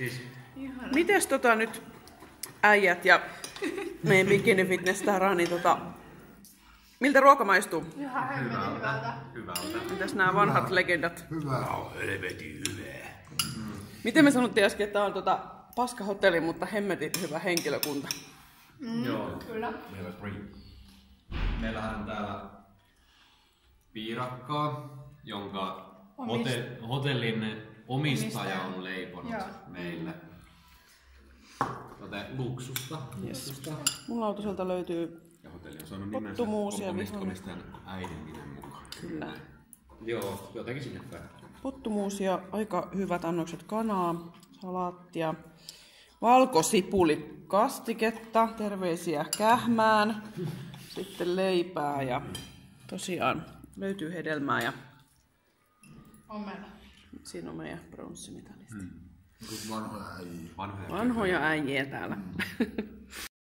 Siis Mites tota nyt äijät ja meidän bikini fitness tara, niin tota, miltä ruoka maistuu? Ihan hemmetin hyvältä. hyvältä. Mitäs nämä vanhat legendat? Hyvä. on helvetin hyvää. Miten me sanottiin äsken, että tää on tota paska hotelli, mutta hemmetin hyvä henkilökunta. Joo. Kyllä. Meillä free. Meillähän on täällä piirakkaa, jonka hote- hotellin omistaja Omistaja. on leiponut Joo. meille. Joten luksusta. Yes. luksusta. Mun lautuselta löytyy Ja hotelli on saanut Pottumuusia nimensä vihollinen. omistajan äidin nimen mukaan. kyllä Joo, jotenkin sinne päin. pottumuusia, aika hyvät annokset kanaa, salaattia, valkosipuli kastiketta, terveisiä kähmään, sitten leipää ja tosiaan löytyy hedelmää ja meillä. Siinä on meidän pronssimitalista. Vanhoja äijä. Vanhoja Vanhoja äijiä täällä.